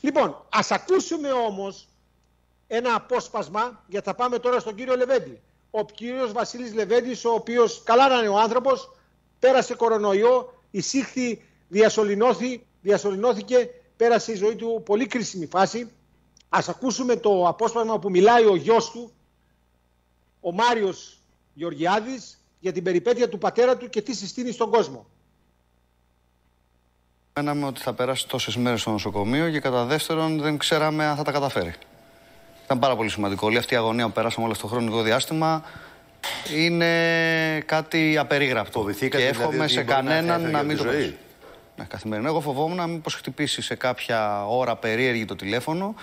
Λοιπόν, ας ακούσουμε όμως ένα απόσπασμα, γιατί θα πάμε τώρα στον κύριο Λεβέντη. Ο κύριος Βασίλης Λεβέντης, ο οποίος, καλά να είναι ο άνθρωπος, πέρασε κορονοϊό, εισήχθη, διασωληνώθηκε, πέρασε η ζωή του πολύ κρίσιμη φάση. Ας ακούσουμε το απόσπασμα που μιλάει ο γιος του, ο Μάριος Γεωργιάδης, για την περιπέτεια του πατέρα του και τι συστήνει στον κόσμο. Μέναμε ότι θα περάσει τόσες μέρες στο νοσοκομείο και κατά δεύτερον δεν ξέραμε αν θα τα καταφέρει. Ήταν πάρα πολύ σημαντικό. Όλη αυτή η αγωνία που περάσαμε όλο αυτό το χρονικό διάστημα είναι κάτι απερίγραπτο. Φοβηθήκατε και δηλαδή εύχομαι ότι σε μπορεί να κανέναν έφευγε να από μην τη το ζωή; περάσει. Ναι, καθημερινά. Εγώ φοβόμουν μήπως χτυπήσει σε κάποια ώρα περίεργη το τηλέφωνο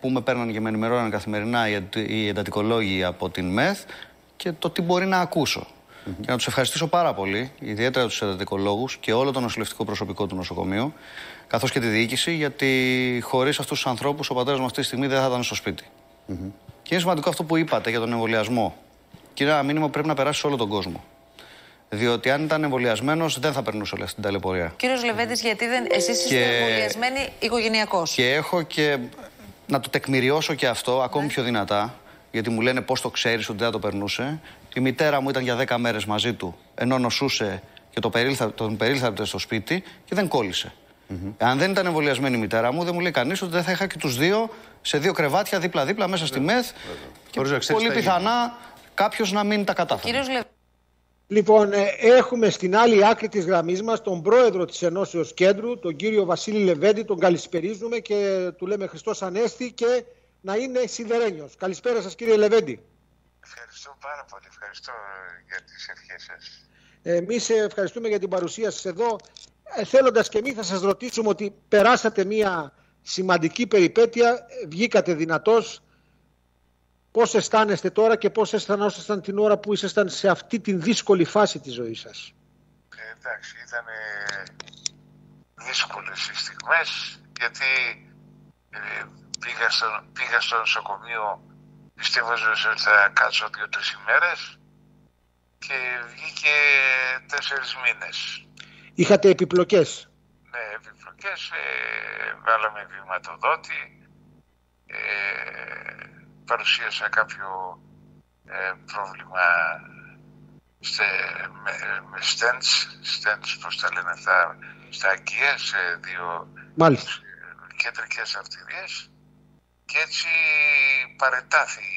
που με παίρναν και με ενημερώναν καθημερινά οι εντα- οι εντατικολόγοι από την ΜΕΘ και το τι μπορεί να ακούσω. Και να τους ευχαριστήσω πάρα πολύ, ιδιαίτερα τους εντατικολόγους και όλο το νοσηλευτικό προσωπικό του νοσοκομείου, καθώς και τη διοίκηση, γιατί χωρίς αυτούς τους ανθρώπους ο πατέρας μου αυτή τη στιγμή δεν θα ήταν στο σπίτι. Και είναι σημαντικό αυτό που είπατε για τον εμβολιασμό. Και είναι ένα μήνυμα που πρέπει να περάσει σε όλο τον κόσμο. Διότι αν ήταν εμβολιασμένος, δεν θα περνούσε όλη αυτή την ταλαιπωρία. Κύριος Λεβέντης, γιατί δεν... εσείς είστε Και- εμβολιασμένοι οικογενειακώς. Και έχω και να το τεκμηριώσω και αυτό ακόμη πιο δυνατά, γιατί μου λένε πώς το ξέρεις ότι δεν θα το περνούσε. Η μητέρα μου ήταν για 10 μέρες μαζί του, ενώ νοσούσε και το περίλθα, τον περίλθαπτε στο σπίτι και δεν κόλλησε. Αν δεν ήταν εμβολιασμένη η μητέρα μου, δεν μου λέει κανείς ότι δεν θα είχα και τους δύο σε δύο κρεβάτια δίπλα-δίπλα μέσα στη ΜΕΘ. Και Χωρίς να ξέρεις πολύ τι θα πιθανά κάποιος να μην τα κατάφερε. Κύριος Λεβέντης, Λοιπόν, ε, έχουμε στην άλλη άκρη της γραμμής μας τον πρόεδρο της Ενώσεως Κέντρου, τον κύριο Βασίλη Λεβέντη, τον καλησπερίζουμε και του λέμε Χριστός Ανέστη και να είναι σιδερένιος. Καλησπέρα σας κύριε Λεβέντη. Ευχαριστώ πάρα πολύ. Ευχαριστώ ε, για τις ευχές σας. Εμείς ε, ευχαριστούμε για την παρουσία σας εδώ. Ε, θέλοντας και εμείς θα σας ρωτήσουμε ότι περάσατε μια σημαντική περιπέτεια, ε, βγήκατε δυνατός. Πώς αισθάνεστε τώρα και πώς αισθανόσασταν την ώρα που ήσασταν σε αυτή την δύσκολη φάση της ζωής σας; Ε, εντάξει, ήταν δύσκολες οι στιγμές γιατί ε, πήγα, στο, πήγα στο νοσοκομείο πιστεύοντας ότι θα κάτσω δύο-τρεις ημέρες και βγήκε τέσσερις μήνες. Είχατε επιπλοκές; με επιπλοκές, ε, βάλαμε βηματοδότη, ε, παρουσίασα κάποιο ε, πρόβλημα στε, με, με stents, stents πώς τα λένε αυτά, στα αγκία, σε δύο Μάλιστα. ε, κεντρικές αρτηρίες και έτσι παρετάθη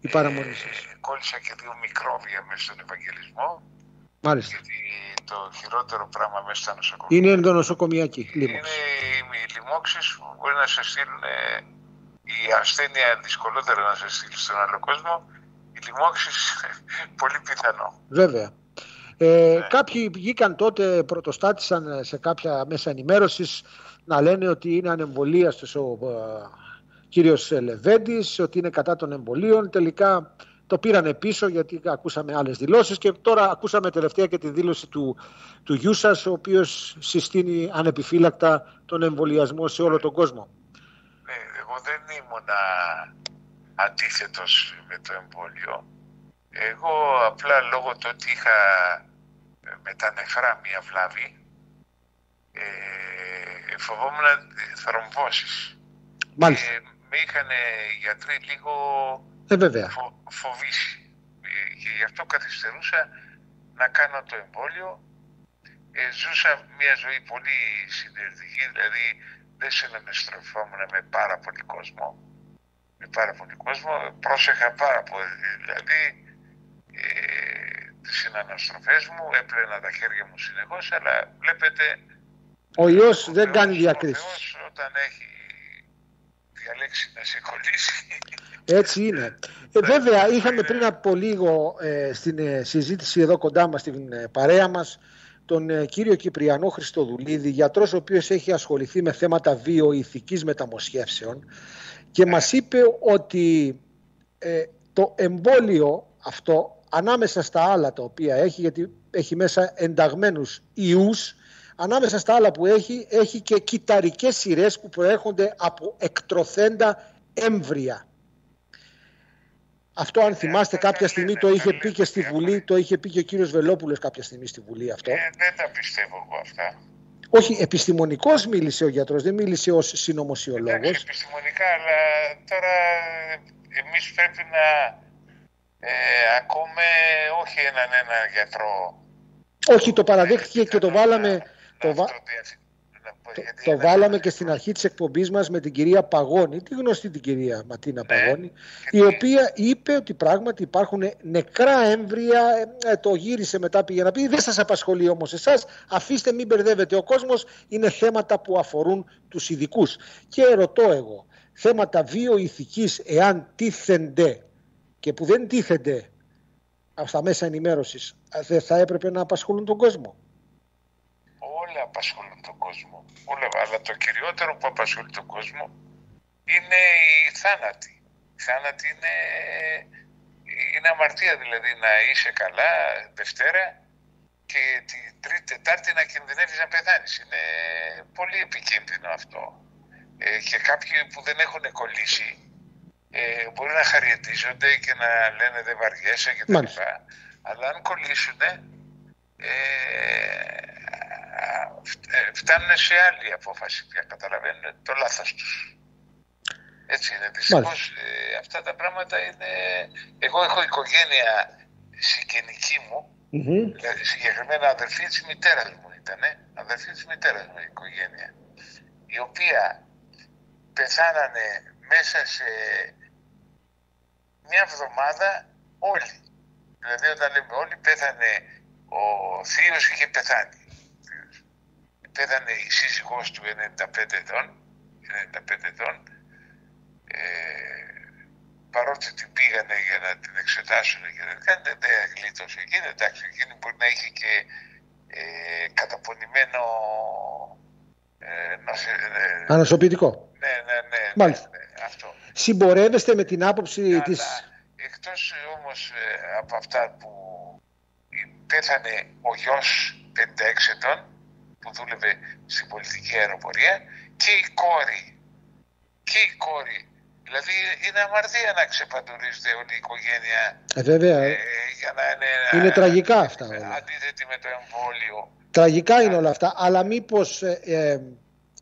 Η παραμονή σας. ε, κόλλησα και δύο μικρόβια μέσα στον Ευαγγελισμό Μάλιστα. γιατί το χειρότερο πράγμα μέσα στα νοσοκομεία Είναι ενδονοσοκομιακή είναι λίμωξη. οι λοιμώξεις που μπορεί να σε στείλουν ε, η ασθένεια δυσκολότερα να σε στείλει στον άλλο κόσμο. Οι λοιμώξεις πολύ πιθανό. Βέβαια. Ε, Κάποιοι βγήκαν τότε, πρωτοστάτησαν σε κάποια μέσα ενημέρωσης να λένε ότι είναι ανεμβολίαστος ο ε, κύριος Λεβέντης, ότι είναι κατά των εμβολίων. Τελικά το πήρανε πίσω γιατί ακούσαμε άλλες δηλώσεις και τώρα ακούσαμε τελευταία και τη δήλωση του, του γιού σας, ο οποίος συστήνει ανεπιφύλακτα τον εμβολιασμό σε όλο τον κόσμο. Ναι, εγώ δεν ήμουνα αντίθετος με το εμβόλιο. Εγώ απλά λόγω του ότι είχα ε, με τα νεφρά μία βλάβη, ε, φοβόμουν θρομβώσεις. Μάλιστα. Ε, με είχαν οι γιατροί λίγο Ε, βέβαια. φο, φοβήσει. Ε, Και γι' αυτό καθυστερούσα να κάνω το εμβόλιο. Ε, ζούσα μια ζωή πολύ συντηρητική, δηλαδή δεν συναναστροφόμουν με πάρα πολύ κόσμο. Με πάρα πολύ κόσμο. Πρόσεχα πάρα πολύ. Δηλαδή ε, τις συναναστροφές μου, έπλαινα τα χέρια μου συνεχώς, αλλά βλέπετε... Ο ιός ο δεν Θεός- κάνει ο διακρίσεις. Θεός όταν έχει διαλέξει να σε κολλήσει, Έτσι είναι. Ε, βέβαια, είχαμε πριν από λίγο ε, στην ε, συζήτηση εδώ κοντά μας, στην ε, παρέα μας, τον ε, κύριο Κυπριανό Χριστοδουλίδη, γιατρός ο οποίος έχει ασχοληθεί με θέματα βιοηθικής μεταμοσχεύσεων και μας είπε ότι ε, το εμβόλιο αυτό ανάμεσα στα άλλα τα οποία έχει, γιατί έχει μέσα ενταγμένους ιούς, ανάμεσα στα άλλα που έχει, έχει και κυταρικές σειρές που προέρχονται από εκτροθέντα έμβρια. Αυτό αν θυμάστε αυτά κάποια τα στιγμή λένε, το είχε τα πει και λένε στη διάφορα. Βουλή, το είχε πει και ο κύριος Βελόπουλος κάποια στιγμή στη Βουλή αυτό. ε, δεν τα πιστεύω εγώ αυτά. Όχι, επιστημονικός μίλησε ο γιατρός, δεν μίλησε ως συνωμοσιολόγος. Εντάξει, επιστημονικά, αλλά τώρα εμείς πρέπει να ε, ακούμε όχι έναν ένα γιατρό. Όχι, το παραδέχτηκε και το βάλαμε... Το, βα... Το, το βάλαμε και στην αρχή της εκπομπής μας με την κυρία Παγώνη, τη γνωστή την κυρία Ματίνα ναι. Παγώνη, η οποία είπε ότι πράγματι υπάρχουν νεκρά έμβρια, ε, το γύρισε μετά πήγε να πει, δεν σας απασχολεί όμως εσάς, αφήστε μην μπερδεύετε ο κόσμος, είναι θέματα που αφορούν τους ειδικούς. Και ρωτώ εγώ, θέματα βιοειθικής εάν τίθενται και που δεν τίθενται στα μέσα ενημέρωσης, δεν θα έπρεπε να απασχολούν τον κόσμο; Όλα απασχολούν τον κόσμο όλα, αλλά το κυριότερο που απασχολεί τον κόσμο είναι η θάνατη. Η θάνατη είναι, είναι αμαρτία δηλαδή να είσαι καλά Δευτέρα και την Τρίτη Τετάρτη να κινδυνεύεις να πεθάνεις. Είναι πολύ επικίνδυνο αυτό. Ε, και κάποιοι που δεν έχουν κολλήσει ε, μπορεί να χαριετίζονται και να λένε δεν βαριέσαι και τα λοιπά. Αλλά αν κολλήσουν ε, ε, φτάνουν σε άλλη απόφαση πια, καταλαβαίνουν το λάθος τους. Έτσι είναι. Δυστυχώς ε, αυτά τα πράγματα είναι... Εγώ έχω οικογένεια συγγενική μου, mm-hmm. δηλαδή συγκεκριμένα αδερφή της μητέρας μου ήταν, αδερφή της μητέρας μου η οικογένεια, η οποία πεθάνανε μέσα σε μια εβδομάδα όλοι. Δηλαδή όταν λέμε όλοι πέθανε ο θείος είχε πεθάνει πέθανε η σύζυγός του 95 ετών, 95 ετών ε, παρότι την πήγανε για να την εξετάσουν και να την δεν γλίτωσε εκείνη, εντάξει, εκείνη μπορεί να είχε και ε, καταπονημένο ε, ε, Ανασωπητικό. Ναι, ναι, ναι. ναι Μάλιστα. Ναι, αυτό. Συμπορεύεστε με την άποψη Αλλά, της... Εκτός όμως ε, από αυτά που πέθανε ο γιος 56 ετών, που δούλευε στην πολιτική αεροπορία και η κόρη. Και η κόρη. Δηλαδή είναι αμαρτία να ξεπαντουρίζεται όλη η οικογένεια. Ε, βέβαια. Ε, για να είναι, είναι τραγικά αυτά. Αντίθετη με το εμβόλιο. Τραγικά είναι όλα αυτά. Αλλά μήπως ε, ε,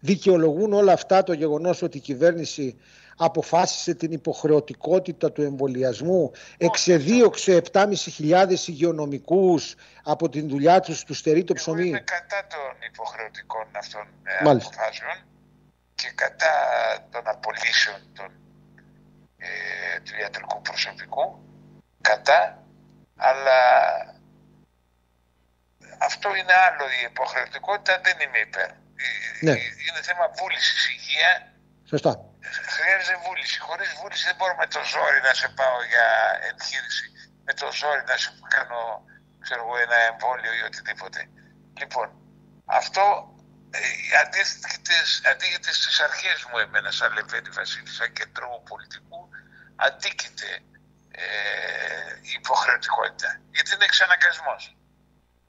δικαιολογούν όλα αυτά το γεγονός ότι η κυβέρνηση αποφάσισε την υποχρεωτικότητα του εμβολιασμού, εξεδίωξε 7.500 υγειονομικούς από την δουλειά τους του στερεί το ψωμί. είμαι κατά των υποχρεωτικών αυτών ε, αποφάσεων και κατά των απολύσεων των, ε, του ιατρικού προσωπικού. Κατά, αλλά αυτό είναι άλλο. Η υποχρεωτικότητα δεν είμαι υπέρ. Ναι. Είναι θέμα βούλησης υγεία. Σωστά χρειάζεται βούληση. Χωρίς βούληση δεν μπορώ με το ζόρι να σε πάω για εγχείρηση. Με το ζόρι να σου κάνω ξέρω εγώ, ένα εμβόλιο ή οτιδήποτε. Λοιπόν, αυτό ε, αντίκειται στις αρχές μου εμένα σαν Λεβέντη Βασίλη, σαν κεντρό πολιτικού, αντίκειται ε, η υποχρεωτικότητα. Γιατί είναι εξαναγκασμός.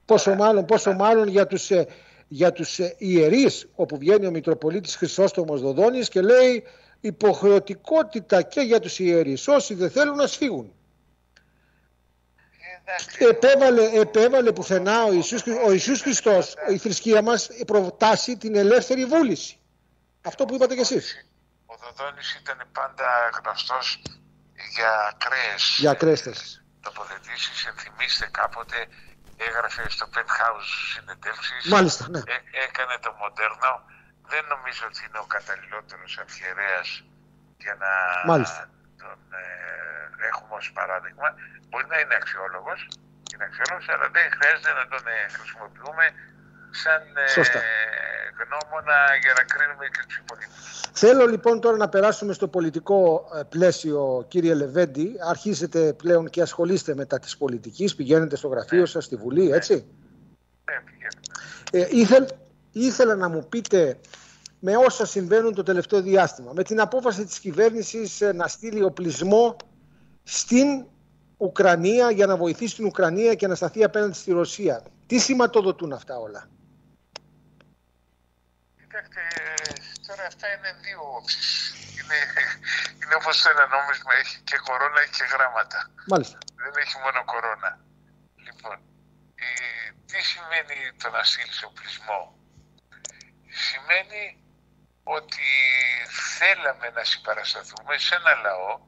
Πόσο μάλλον, πόσο μάλλον για τους, ε, για τους ε, ιερείς όπου βγαίνει ο Μητροπολίτης Χρυσόστομος Δοδόνης και λέει υποχρεωτικότητα και για τους ιερείς. Όσοι δεν θέλουν να σφύγουν. Επέβαλε, επέβαλε πουθενά ο Ιησούς, ο Ιησούς Χριστός, η θρησκεία μας προτάσει την ελεύθερη βούληση. Αυτό που είπατε κι εσείς. Ο Δοδόνης ήταν πάντα γνωστός για ακραίες για ακραίες θέσεις. τοποθετήσεις. Ενθυμίστε κάποτε έγραφε στο penthouse συνεντεύξεις. Μάλιστα, ναι. Ε, έκανε το μοντέρνο δεν νομίζω ότι είναι ο καταλληλότερος αρχιερέας για να τον ε, έχουμε ως παράδειγμα. Μπορεί να είναι αξιόλογος, είναι αξιόλογος, αλλά δεν χρειάζεται να τον ε, χρησιμοποιούμε σαν ε, γνώμονα για να κρίνουμε και τους υπολείπους. Θέλω λοιπόν τώρα να περάσουμε στο πολιτικό ε, πλαίσιο κύριε Λεβέντη. Αρχίζετε πλέον και ασχολείστε μετά της πολιτικής, πηγαίνετε στο γραφείο ναι. σας, στη Βουλή, ναι. έτσι; Ναι, πηγαίνουμε. Ε, ήθελ, ήθελα να μου πείτε με όσα συμβαίνουν το τελευταίο διάστημα. Με την απόφαση της κυβέρνησης ε, να στείλει οπλισμό στην Ουκρανία για να βοηθήσει την Ουκρανία και να σταθεί απέναντι στη Ρωσία. Τι σηματοδοτούν αυτά όλα; Κοιτάξτε, τώρα αυτά είναι δύο όψεις. Είναι, είναι όπως ένα νόμισμα, έχει και κορώνα έχει και γράμματα. Μάλιστα. Δεν έχει μόνο κορώνα. Λοιπόν, τι σημαίνει το να στείλεις οπλισμό; Σημαίνει ότι θέλαμε να συμπαρασταθούμε σε ένα λαό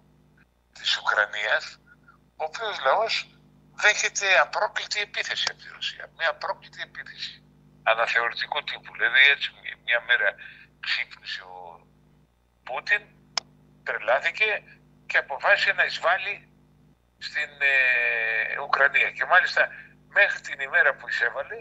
της Ουκρανίας, ο οποίος λαός δέχεται απρόκλητη επίθεση από τη Ρωσία. Μια απρόκλητη επίθεση αναθεωρητικού τύπου. Δηλαδή έτσι μια μέρα ξύπνησε ο Πούτιν, τρελάθηκε και αποφάσισε να εισβάλλει στην ε, Ουκρανία. Και μάλιστα μέχρι την ημέρα που εισέβαλε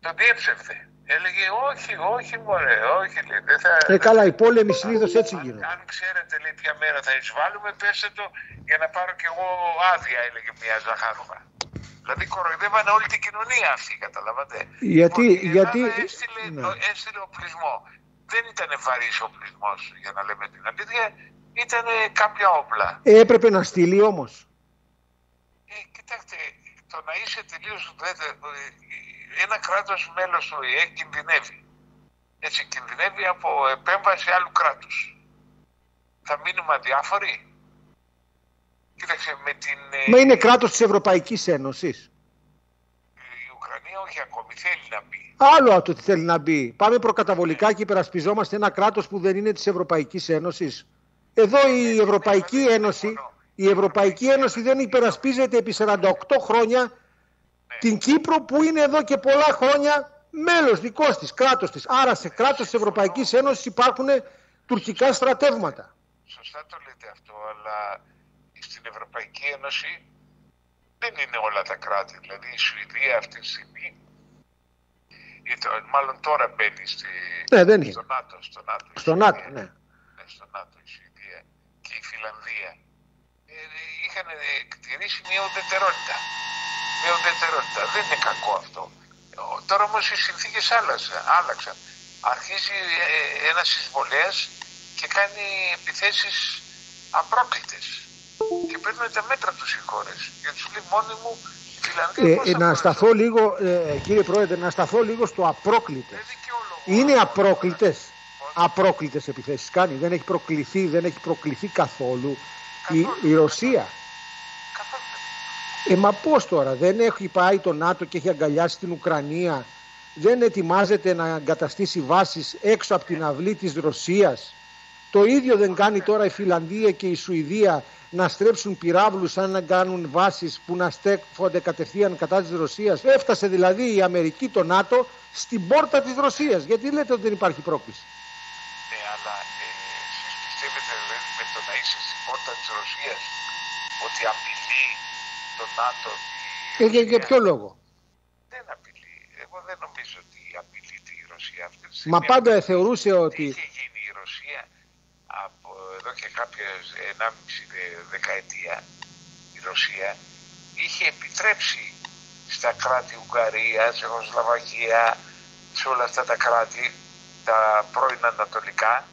τον διέψευδε. Έλεγε όχι, όχι μωρέ, όχι λέει. Δεν θα, ε, καλά, οι πόλεμοι συνήθως έτσι γίνονται. Αν, αν ξέρετε λέει ποια μέρα θα εισβάλλουμε, πέστε το για να πάρω κι εγώ άδεια, έλεγε μια Ζαχάροβα. Δηλαδή κοροϊδεύανε όλη την κοινωνία αυτή, καταλαβαίνετε. Γιατί, η γιατί... Έστειλε, ναι. έστειλε οπλισμό. Δεν ήταν βαρύς οπλισμός, για να λέμε την αλήθεια. Ήταν κάποια όπλα. Ε, έπρεπε να στείλει όμως. Ε, κοιτάξτε, το να είσαι τελείω ουδέτερο, ένα κράτος μέλος του ΟΗΕ κινδυνεύει. Έτσι, κινδυνεύει από επέμβαση άλλου κράτους. Θα μείνουμε αδιάφοροι; Κοίταξε, με την. ε, Μα είναι κράτος της Ευρωπαϊκής Ένωσης. Η Ουκρανία όχι ακόμη, θέλει να μπει. Άλλο από το τι θέλει να μπει. Πάμε προκαταβολικά και υπερασπιζόμαστε ένα κράτος που δεν είναι της Ευρωπαϊκής Ένωσης. Εδώ η Ευρωπαϊκή Ένωση, η Ευρωπαϊκή Ένωση δεν υπερασπίζεται επί 48 χρόνια την Κύπρο που είναι εδώ και πολλά χρόνια μέλος δικός της, κράτος της. Άρα σε κράτος της Ευρωπαϊκής Ένωσης υπάρχουν τουρκικά στρατεύματα. Σωστά το λέτε αυτό, αλλά στην Ευρωπαϊκή Ένωση δεν είναι όλα τα κράτη. Δηλαδή η Σουηδία αυτή τη στιγμή, ή το- μάλλον τώρα μπαίνει στη, Ναι, δεν είναι. στο ΝΑΤΟ. Στο ΝΑΤΟ, η Στο Σουηδία. ΝΑΤΟ, ναι. Ναι, στο ΝΑΤΟ η Σουηδία και η Φιλανδία. Ε, ε, είχαν ε, εκτηρήσει μια ουδετερότητα. Μια ουδετερότητα. Δεν είναι κακό αυτό. Ο- Τώρα όμως οι συνθήκες άλλαξαν. άλλαξαν. Αρχίζει ε, ένας εισβολέας και κάνει επιθέσεις απρόκλητες. Και παίρνουν τα μέτρα τους οι χώρες. Και τους λέει μόνοι μου η Φιλανδία Ε, πώς ε, θα να μπορέσει σταθώ λίγο, ε, κύριε Πρόεδρε, να σταθώ λίγο στο απρόκλητες. Δεν δικαιολογώ. Είναι απρόκλητες; Απρόκλητες επιθέσεις κάνει. Δεν έχει προκληθεί, δεν έχει προκληθεί καθόλου η, η Ρωσία. Καθόλου. Ε, μα πώς τώρα, δεν έχει πάει το ΝΑΤΟ και έχει αγκαλιάσει την Ουκρανία, δεν ετοιμάζεται να εγκαταστήσει βάσεις έξω από την αυλή της Ρωσίας. Το ίδιο δεν κάνει τώρα η Φιλανδία και η Σουηδία να στρέψουν πυράβλους σαν να κάνουν βάσεις που να στέκονται κατευθείαν κατά της Ρωσίας. Έφτασε δηλαδή η Αμερική, το ΝΑΤΟ, στην πόρτα της Ρωσίας. Γιατί λέτε ότι δεν υπάρχει πρόκληση; Ναι, αλλά ε, εσείς πιστεύετε δηλαδή, με το να είσαι στην πόρτα της Ρωσίας ότι απειλεί το ΝΑΤΟ τη Ε, για, για Ρωσία. ποιο λόγο; Δεν απειλεί. Εγώ δεν νομίζω ότι απειλεί τη Ρωσία αυτή τη Μα στιγμή. πάντα θεωρούσε Τι ότι... είχε γίνει η Ρωσία από εδώ και κάποια 1,5 δε- δεκαετία η Ρωσία είχε επιτρέψει στα κράτη Ουγγαρία, Τσεχοσλαβακία, σε όλα αυτά τα κράτη, τα πρώην Ανατολικά,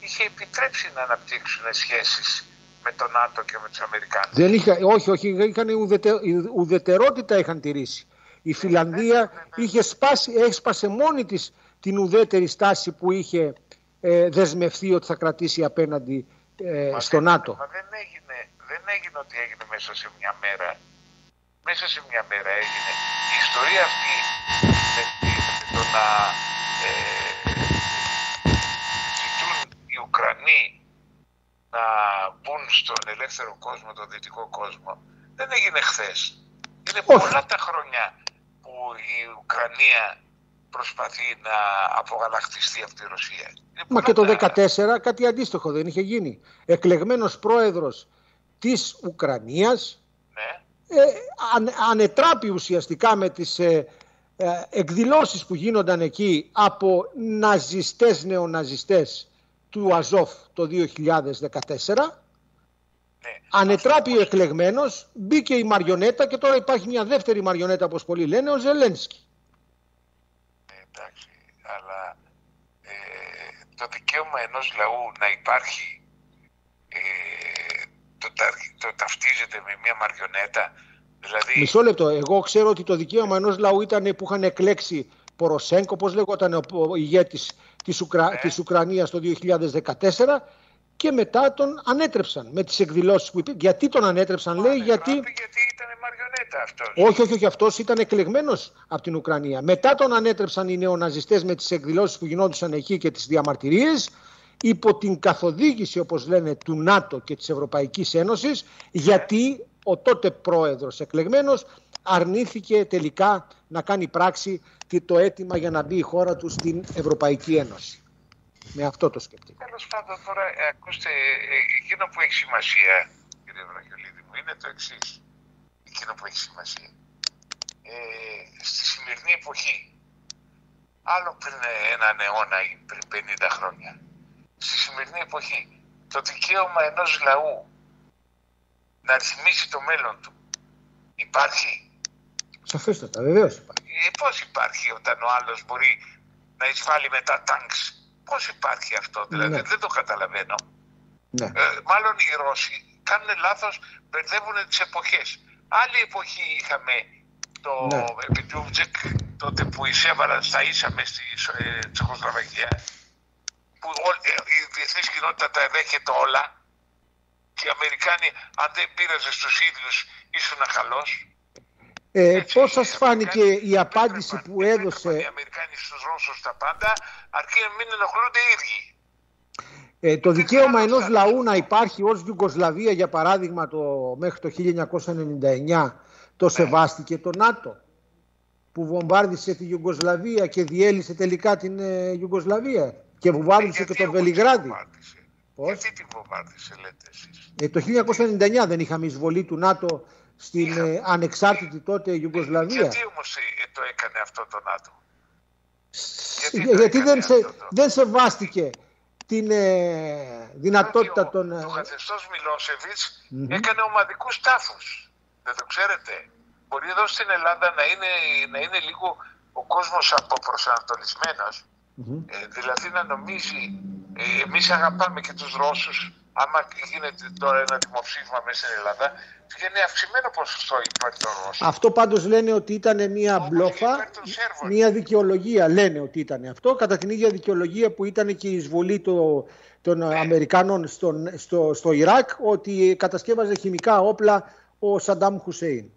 είχε επιτρέψει να αναπτύξουν σχέσεις με τον ΝΑΤΟ και με τους Αμερικάνους. Δεν είχα, όχι, όχι, είχαν ουδετε, ουδετερότητα είχαν τηρήσει. Η Φιλανδία είχε σπάσει, έσπασε μόνη της την ουδέτερη στάση που είχε ε, δεσμευθεί ότι θα κρατήσει απέναντι ε, Μα στο δεν- ΝΑΤΟ. Μα δεν έγινε, δεν έγινε ότι έγινε μέσα σε μια μέρα. Μέσα σε μια μέρα έγινε. Η ιστορία αυτή με, με το να ε, ζητούν οι Ουκρανοί να μπουν στον ελεύθερο κόσμο, τον δυτικό κόσμο, δεν έγινε χθες. Είναι Όχι. πολλά τα χρόνια που η Ουκρανία προσπαθεί να απογαλακτιστεί από τη Ρωσία. Είναι Μα πολλά και το τα- 2014 κάτι αντίστοιχο δεν είχε γίνει. Εκλεγμένος πρόεδρος της Ουκρανίας Ναι. ε, ανε- ανετράπη ουσιαστικά με τις ε, ε, εκδηλώσεις που γίνονταν εκεί από ναζιστές νεοναζιστές του Αζόφ το 2014 Ναι. Ανετράπη ο εκλεγμένος μπήκε η μαριονέτα και τώρα υπάρχει μια δεύτερη μαριονέτα όπως πολλοί λένε ο Ζελένσκι Ε, εντάξει, αλλά ε, το δικαίωμα ενός λαού να υπάρχει ε, το, τα- το ταυτίζεται με μια μαριονέτα. Δηλαδή, Μισό λεπτό. Εγώ ξέρω ότι το δικαίωμα ενός λαού ήταν που είχαν εκλέξει Ποροσέγκο, πώς λεγόταν ο, ο ηγέτης της Ουκρα... Ναι. της Ουκρανίας το 2014 και μετά τον ανέτρεψαν με τις εκδηλώσεις που είπε. Γιατί τον ανέτρεψαν λέει, γιατί... γιατί ήταν μαριονέτα αυτός. Όχι, όχι, όχι, αυτός ήταν εκλεγμένος από την Ουκρανία. Μετά τον ανέτρεψαν οι νεοναζιστές με τις εκδηλώσεις που γινόντουσαν εκεί και τις διαμαρτυρίες υπό την καθοδήγηση, όπως λένε, του ΝΑΤΟ και της Ευρωπαϊκής Ένωσης, γιατί ο τότε πρόεδρος εκλεγμένος αρνήθηκε τελικά να κάνει πράξη το αίτημα για να μπει η χώρα του στην Ευρωπαϊκή Ένωση. Με αυτό το σκεπτικό. Τέλος πάντων, τώρα ε, ακούστε, ε, εκείνο που έχει σημασία, κύριε Βραχιολίδη μου, είναι το εξής. Εκείνο που έχει σημασία. Ε, στη σημερινή εποχή, άλλο πριν έναν αιώνα ή πριν 50 χρόνια, στη σημερινή εποχή, το δικαίωμα ενός λαού να ρυθμίσει το μέλλον του υπάρχει; Σαφέστατα, βεβαίως υπάρχει. Ε, Πώς υπάρχει όταν ο άλλος μπορεί να εισβάλλει με τα τάγκς; Πώς υπάρχει αυτό, δηλαδή Ναι. δεν το καταλαβαίνω. Ναι. Ε, μάλλον οι Ρώσοι κάνουν λάθος, μπερδεύουν τις εποχές. Άλλη εποχή είχαμε το Ναι. Επιτρούτζεκ, τότε που εισέβαλαν στα ίσα μες στη ε, Τσεχοσλοβακία, που όλη, ε, η διεθνής κοινότητα τα δέχεται όλα και οι Αμερικάνοι, αν δεν πήραζε στους ίδιους, ήσουν χαλό. Ε, πώς σας φάνηκε η απάντηση που Οι έδωσε Αμερικάνοι στους Ρώσους τα πάντα, αρκεί να μην ενοχλούνται οι ίδιοι. ε, το δικαίωμα ενός λαού να υπάρχει ως Ιουγκοσλαβία για παράδειγμα το, μέχρι το 1999 το σεβάστηκε το ΝΑΤΟ που βομβάρδισε τη Ιουγκοσλαβία και διέλυσε τελικά την ε, Ιουγκοσλαβία και βομβάρδισε και Γιατί το όμως Βελιγράδι. την βομβάρδισε; Πώς; Γιατί την βομβάρδισε, λέτε εσείς; Ε, το 1999 δεν είχαμε εισβολή του ΝΑΤΟ στην ε, ανεξάρτητη τότε Ιουγκοσλαβία. Γιατί όμως ε, το έκανε αυτό το ΝΑΤΟ. γιατί Γιατί, το έκανε δεν, σε, αυτό το- δεν σεβάστηκε την ε, δυνατότητα Διότι των... ο, ε, το καθεστώς Μιλόσεβιτς Μμμ. έκανε ομαδικούς τάφους. Δεν το ξέρετε. Μπορεί εδώ στην Ελλάδα να είναι, να είναι λίγο ο κόσμος αποπροσανατολισμένος. Μμμ. Ε, δηλαδή να νομίζει, ε, εμείς αγαπάμε και τους Ρώσους, άμα γίνεται τώρα ένα δημοψήφισμα μέσα στην Ελλάδα, βγαίνει αυξημένο ποσοστό υπέρ των Ρώσων. Αυτό πάντως λένε ότι ήταν μια Όπως και μπλόφα, υπέρ των Σέρβων. μια δικαιολογία λένε ότι ήταν αυτό, κατά την ίδια δικαιολογία που ήταν και η εισβολή το- των Ναι. Αμερικάνων στον, στο, στο Ιράκ, ότι κατασκεύαζε χημικά όπλα ο Σαντάμ Χουσέιν.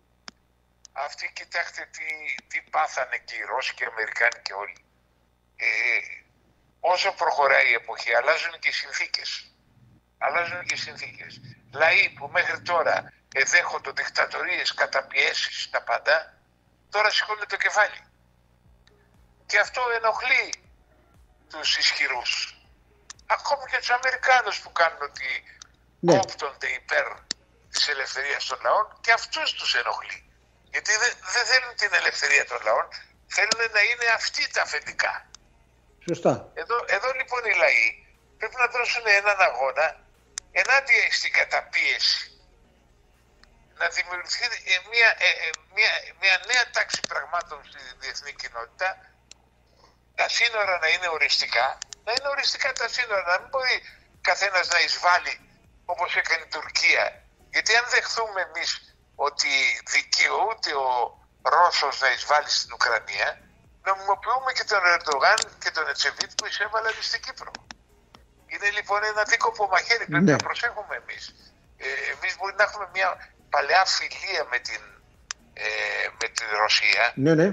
Αυτοί κοιτάξτε τι, τι πάθανε και οι Ρώσοι και οι Αμερικάνοι και όλοι. Ε, όσο προχωράει η εποχή αλλάζουν και οι συνθήκες. Αλλάζουν και οι συνθήκες. Λαοί που μέχρι τώρα εδέχονται δικτατορίες, καταπιέσεις, τα πάντα, τώρα σηκώνουν το κεφάλι. Και αυτό ενοχλεί τους ισχυρούς. Ακόμη και τους Αμερικάνους που κάνουν ότι Ναι. κόπτονται υπέρ της ελευθερίας των λαών και αυτούς τους ενοχλεί. Γιατί δεν, δεν θέλουν την ελευθερία των λαών, θέλουν να είναι αυτοί τα αφεντικά. Σωστά. Εδώ, εδώ λοιπόν οι λαοί πρέπει να δώσουν έναν αγώνα ενάντια στην καταπίεση. Να δημιουργηθεί ε, μια, ε, ε, μια, μια νέα τάξη πραγμάτων στη διεθνή κοινότητα, τα σύνορα να είναι οριστικά, να είναι οριστικά τα σύνορα, να μην μπορεί καθένας να εισβάλλει όπως έκανε η Τουρκία. Γιατί αν δεχθούμε εμείς ότι δικαιούται ο Ρώσος να εισβάλλει στην Ουκρανία, νομιμοποιούμε και τον Ερντογάν και τον Ετσεβίτ που εισέβαλαν στην Κύπρο. Είναι λοιπόν ένα δίκοπο μαχαίρι, πρέπει Ναι. να προσέχουμε εμείς. Ε, εμείς μπορεί να έχουμε μια παλαιά φιλία με την, ε, με την Ρωσία, Ναι, ναι.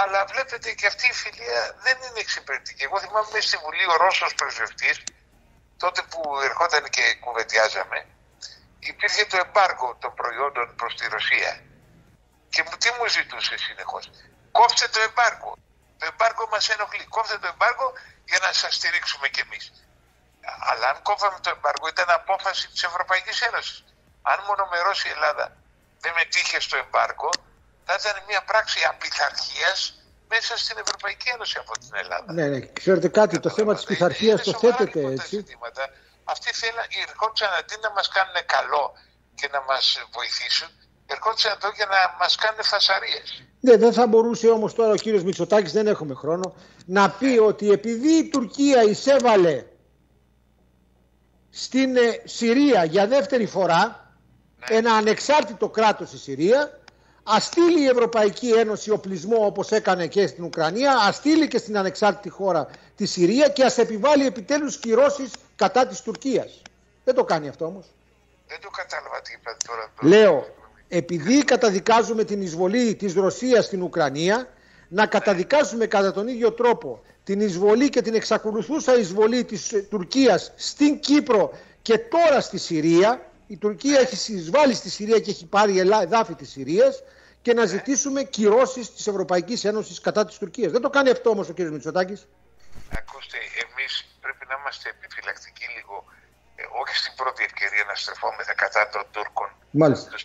αλλά βλέπετε και αυτή η φιλία δεν είναι εξυπηρετική. Εγώ θυμάμαι μέσα στη Βουλή ο Ρώσος πρεσβευτής, τότε που ερχόταν και κουβεντιάζαμε, υπήρχε το εμπάργκο των προϊόντων προς τη Ρωσία. Και μου, τι μου ζητούσε συνεχώς; Κόψτε το εμπάργκο. Το εμπάργκο μας ενοχλεί. Κόψτε το εμπάργκο για να σας στηρίξουμε κι εμείς. Αλλά αν κόβαμε το εμπάργκο ήταν απόφαση της Ευρωπαϊκής Ένωσης. Αν μονομερώσει η Ελλάδα δεν μετήχε στο εμπάργκο, θα ήταν μια πράξη απειθαρχίας μέσα στην Ευρωπαϊκή Ένωση από την Ελλάδα. Ναι, ναι. Ξέρετε κάτι, το θέμα της Είναι- πειθαρχίας είναι το σοβαρά, θέτεται λοιπόν, τα έτσι. ζητήματα. Αυτοί θέλαν, ερχόντουσαν αντί να μας κάνουν καλό και να μας βοηθήσουν, ερχόντουσαν εδώ για να μας κάνουν φασαρίες. Ναι, δεν θα μπορούσε όμως τώρα ο κύριος Μητσοτάκης, δεν έχουμε χρόνο, να πει ότι επειδή η Τουρκία εισέβαλε στην ε, Συρία για δεύτερη φορά, ένα ανεξάρτητο κράτος στη Συρία, ας στείλει η Ευρωπαϊκή Ένωση οπλισμό όπως έκανε και στην Ουκρανία, ας στείλει και στην ανεξάρτητη χώρα τη Συρία και ας επιβάλλει επιτέλους κυρώσεις κατά της Τουρκίας. Δεν το κάνει αυτό όμως. Δεν το κατάλαβα τι είπατε τώρα. Λέω, επειδή καταδικάζουμε την εισβολή της Ρωσίας στην Ουκρανία, να καταδικάζουμε κατά τον ίδιο τρόπο την εισβολή και την εξακολουθούσα εισβολή της Τουρκίας στην Κύπρο και τώρα στη Συρία. Η Τουρκία έχει εισβάλει στη Συρία και έχει πάρει εδάφη της Συρίας και να ζητήσουμε κυρώσεις της Ευρωπαϊκής Ένωσης κατά της Τουρκίας. Δεν το κάνει αυτό όμως ο κ. Μητσοτάκης. Ακούστε, εμείς πρέπει να είμαστε επιφυλακτικοί λίγο, ε, όχι στην πρώτη ευκαιρία να στρεφόμεθα κατά των Τούρκων. Μάλιστα. Ε,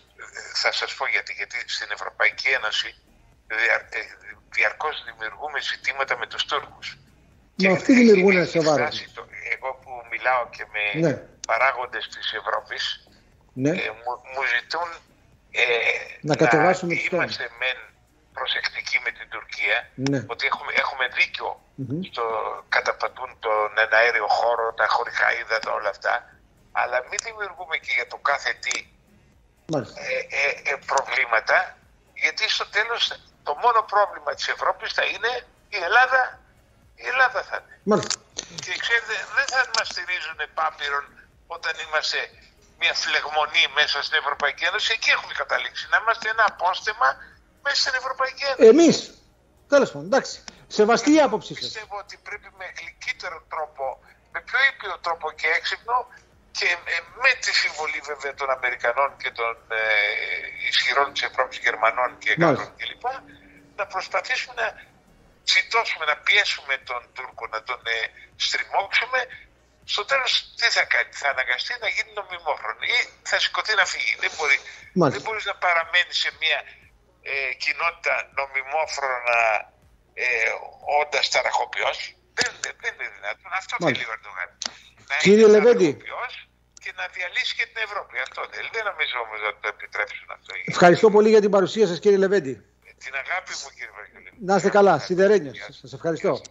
θα σας πω γιατί, γιατί στην Ευρωπαϊκή Ένωση δια, ε, διαρκώς δημιουργούμε ζητήματα με τους Τούρκους. Μα αυτοί δημιουργούν σοβαρό. Εγώ που μιλάω και με ναι. παράγοντες της Ευρώπης, ναι. ε, μου, μου ζητούν ε, να, κατεβάσουμε να είμαστε μεν προσεκτικοί με την Τουρκία, ναι. ότι έχουμε, έχουμε δίκιο mm-hmm. στο καταπατούν τον εναέριο χώρο, τα χωρικά ύδατα, όλα αυτά, αλλά μην δημιουργούμε και για το κάθε τι ε, ε, ε, προβλήματα, γιατί στο τέλος το μόνο πρόβλημα της Ευρώπης θα είναι η Ελλάδα, η Ελλάδα θα είναι. Μάλιστα. Και ξέρετε, δεν θα μας στηρίζουν επάπειρον όταν είμαστε μια φλεγμονή μέσα στην Ευρωπαϊκή Ένωση. Εκεί έχουμε καταλήξει. Να είμαστε ένα απόστεμα μέσα στην Ευρωπαϊκή Ένωση. Εμείς. Τέλος πάντων, εντάξει. Σεβαστή η άποψή σα. Πιστεύω ότι πρέπει με γλυκύτερο τρόπο, με πιο ήπιο τρόπο και έξυπνο και με τη συμβολή βέβαια των Αμερικανών και των ε, ισχυρών της Ευρώπης, Γερμανών και Γάλλων κλπ. Να προσπαθήσουμε να τσιτώσουμε, να πιέσουμε τον Τούρκο, να τον ε, στριμώξουμε. Στο τέλος τι θα κάνει, θα αναγκαστεί να γίνει νομιμόφρονο ή θα σηκωθεί να φύγει. Δεν, μπορεί, δεν μπορείς να παραμένεις σε μια ε, κοινότητα νομιμόφρονα ε, όντας ταραχοποιός. Δεν, δεν, δεν είναι δυνατόν. Αυτό θέλει ο Ερντογάν. Κύριε Λεβέντη, και να διαλύσει και την Ευρώπη. Αυτό θέλει. Δεν νομίζω όμως ότι το επιτρέψουν αυτό. Ευχαριστώ πολύ για την παρουσία σας, κύριε Λεβέντη. Την αγάπη μου, κύριε Βαγγελίδη. Να είστε καλά, σιδερένια. Σας ευχαριστώ.